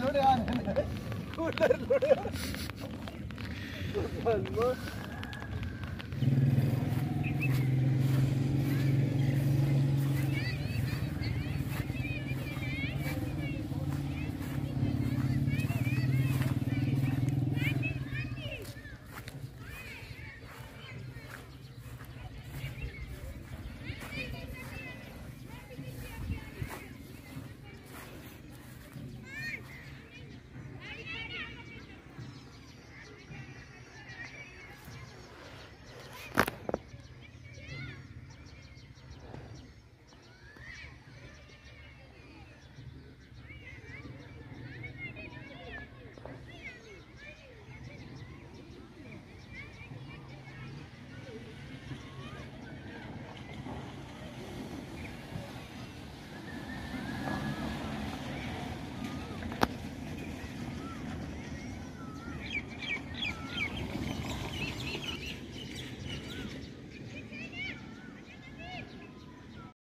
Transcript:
लोड़े आने कूलर लोड़े